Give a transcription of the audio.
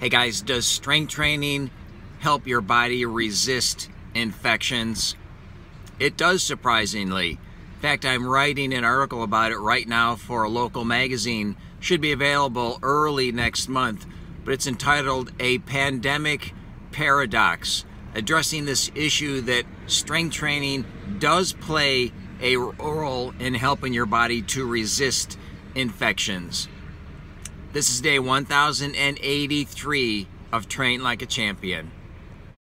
Hey guys, does strength training help your body resist infections? It does, surprisingly. In fact, I'm writing an article about it right now for a local magazine. Should be available early next month, but it's entitled A Pandemic Paradox, addressing this issue that strength training does play a role in helping your body to resist infections. This is day 1083 of Train Like a Champion.